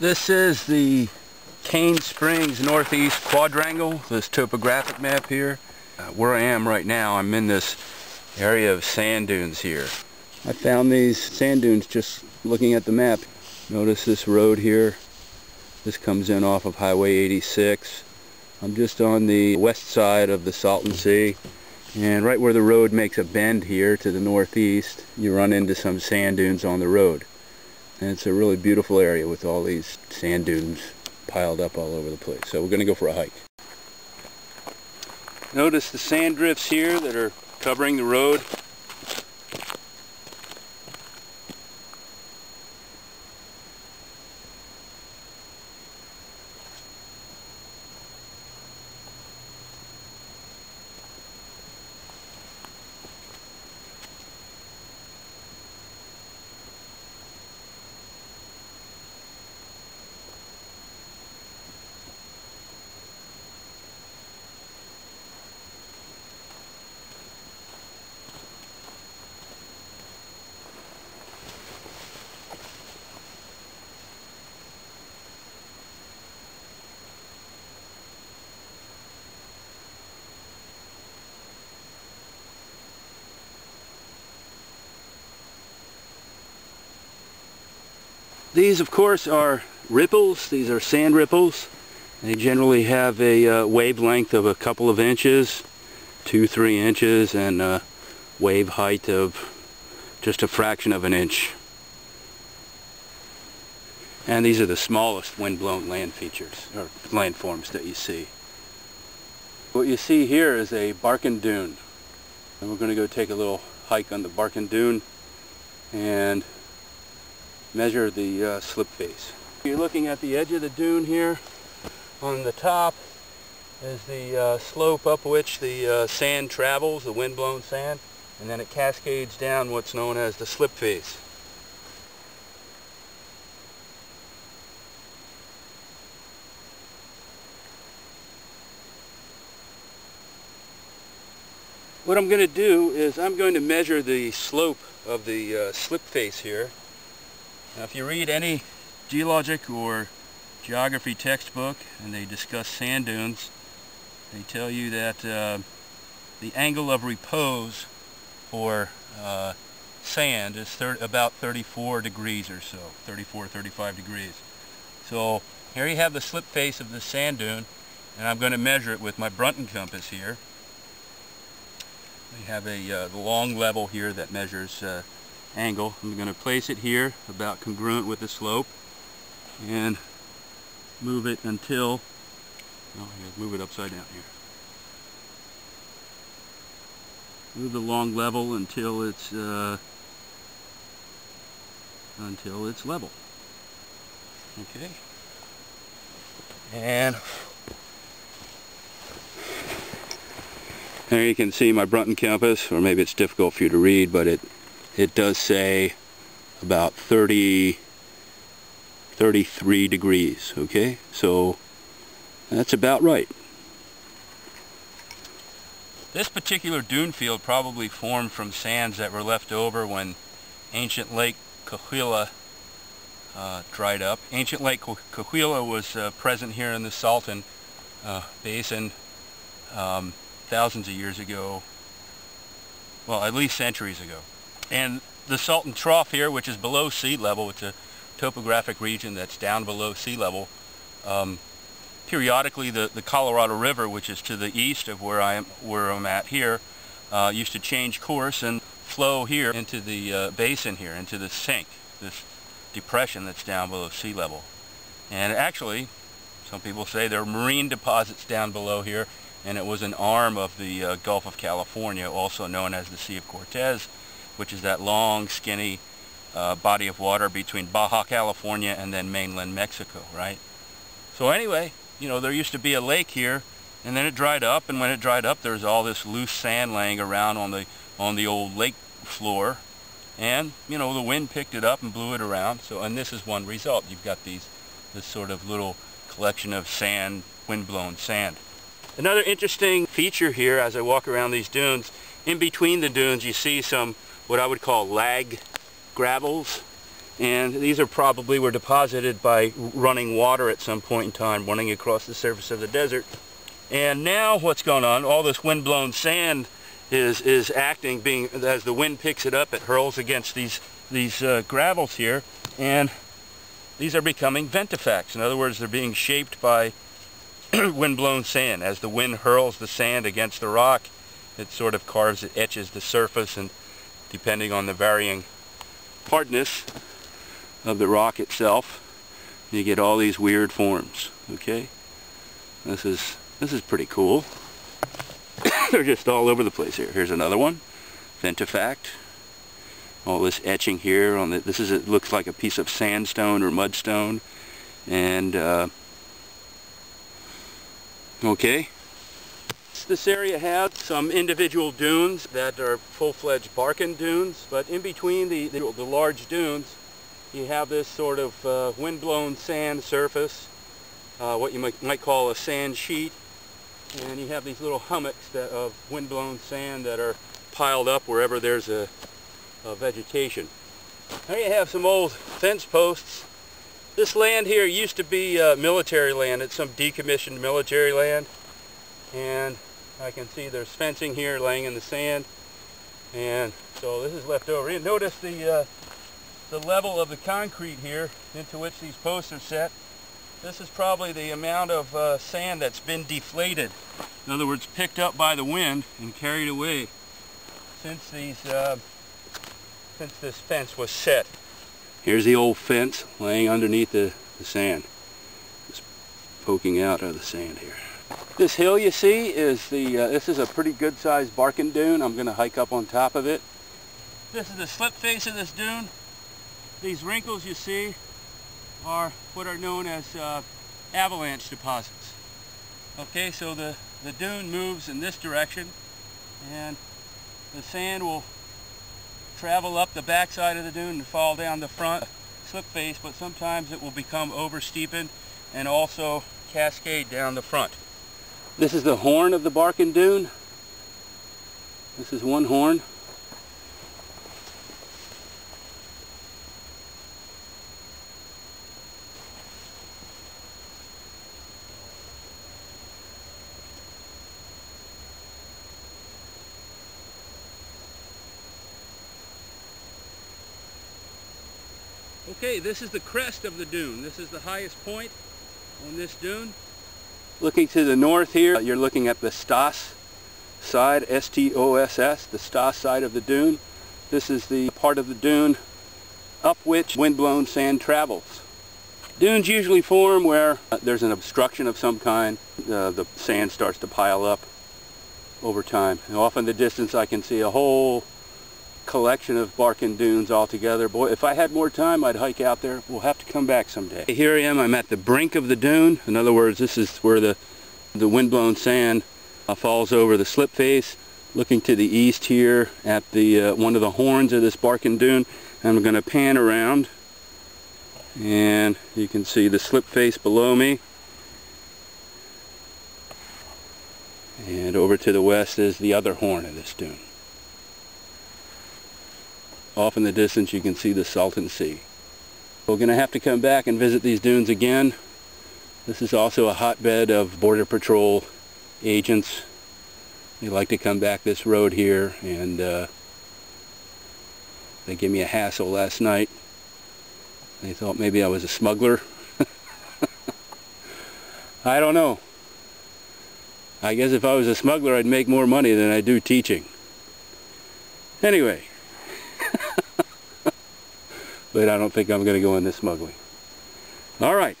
This is the Kane Springs Northeast Quadrangle, this topographic map here. Uh, where I am right now, I'm in this area of sand dunes here. I found these sand dunes just looking at the map. Notice this road here. This comes in off of Highway 86. I'm just on the west side of the Salton Sea. And right where the road makes a bend here to the northeast, you run into some sand dunes on the road. And it's a really beautiful area with all these sand dunes piled up all over the place. So we're going to go for a hike. Notice the sand drifts here that are covering the road. These, of course, are ripples. These are sand ripples. They generally have a uh, wavelength of a couple of inches, two, three inches, and a wave height of just a fraction of an inch. And these are the smallest wind-blown land features, or landforms that you see. What you see here is a Barchan Dune. And we're going to go take a little hike on the Barchan Dune and measure the uh, slip face. You're looking at the edge of the dune here. On the top is the uh, slope up which the uh, sand travels, the wind-blown sand, and then it cascades down what's known as the slip face. What I'm going to do is I'm going to measure the slope of the uh, slip face here now if you read any geologic or geography textbook and they discuss sand dunes, they tell you that uh, the angle of repose for uh, sand is about 34 degrees or so, 34, 35 degrees. So here you have the slip face of the sand dune and I'm going to measure it with my Brunton compass here. We have a uh, long level here that measures uh, angle. I'm going to place it here about congruent with the slope and move it until, oh, move it upside down here. Move the long level until it's uh, until it's level. Okay. And there you can see my Brunton compass, or maybe it's difficult for you to read, but it it does say about 30 33 degrees okay so that's about right this particular dune field probably formed from sands that were left over when ancient Lake Cahuilla uh, dried up. Ancient Lake Cahuilla was uh, present here in the Salton uh, Basin um, thousands of years ago, well at least centuries ago. And the Salton Trough here, which is below sea level, it's a topographic region that's down below sea level. Um, periodically, the, the Colorado River, which is to the east of where, I am, where I'm at here, uh, used to change course and flow here into the uh, basin here, into the sink, this depression that's down below sea level. And actually, some people say there are marine deposits down below here, and it was an arm of the uh, Gulf of California, also known as the Sea of Cortez, which is that long, skinny uh, body of water between Baja California and then mainland Mexico, right? So anyway, you know, there used to be a lake here, and then it dried up, and when it dried up, there was all this loose sand laying around on the on the old lake floor, and you know, the wind picked it up and blew it around. So, and this is one result. You've got these this sort of little collection of sand, wind-blown sand. Another interesting feature here as I walk around these dunes, in between the dunes you see some what I would call lag gravels. and these are probably were deposited by running water at some point in time running across the surface of the desert. And now what's going on? All this wind-blown sand is is acting being as the wind picks it up it hurls against these these uh, gravels here. And these are becoming ventifacts. In other words they're being shaped by wind-blown sand. As the wind hurls the sand against the rock it sort of carves it etches the surface and depending on the varying hardness of the rock itself you get all these weird forms okay? This is this is pretty cool. They're just all over the place here. Here's another one ventifact all this etching here on the this is it looks like a piece of sandstone or mudstone and uh, okay this area has some individual dunes that are full-fledged Barchan dunes but in between the, the, the large dunes you have this sort of uh, wind-blown sand surface, uh, what you might, might, call a sand sheet, and you have these little hummocks that, of wind-blown sand that are piled up wherever there's a, a vegetation. There you have some old fence posts. This land here used to be uh, military land. It's some decommissioned military land. And I can see there's fencing here laying in the sand. And so this is left over. And notice the uh, the level of the concrete here into which these posts are set. This is probably the amount of uh, sand that's been deflated. In other words, picked up by the wind and carried away since these uh, since this fence was set. Here's the old fence laying underneath the, the sand. Just poking out of the sand here. This hill you see is the, uh, this is a pretty good sized Barchan dune. I'm going to hike up on top of it. This is the slip face of this dune. These wrinkles you see are what are known as uh, avalanche deposits. Okay, so the, the dune moves in this direction and the sand will travel up the backside of the dune and fall down the front slip face, but sometimes it will become over steepened and also cascade down the front. This is the horn of the Barchan dune. This is one horn. Okay, this is the crest of the dune. This is the highest point on this dune. Looking to the north here, you're looking at the Stoss side, S-T-O-S-S, the Stoss side of the dune. This is the part of the dune up which windblown sand travels. Dunes usually form where uh, there's an obstruction of some kind. Uh, the sand starts to pile up over time. And off in the distance I can see a whole collection of Barchan dunes altogether. Boy, if I had more time, I'd hike out there. We'll have to come back someday. Here I am, I'm at the brink of the dune. In other words, this is where the, the windblown sand uh, falls over the slip face. Looking to the east here at the uh, one of the horns of this Barchan dune. I'm going to pan around and you can see the slip face below me. And over to the west is the other horn of this dune. Off in the distance you can see the Salton Sea. We're going to have to come back and visit these dunes again. This is also a hotbed of Border Patrol agents. They like to come back this road here and uh, they gave me a hassle last night. They thought maybe I was a smuggler. I don't know. I guess if I was a smuggler I'd make more money than I do teaching. Anyway, but I don't think I'm going to go in this smuggling. All right.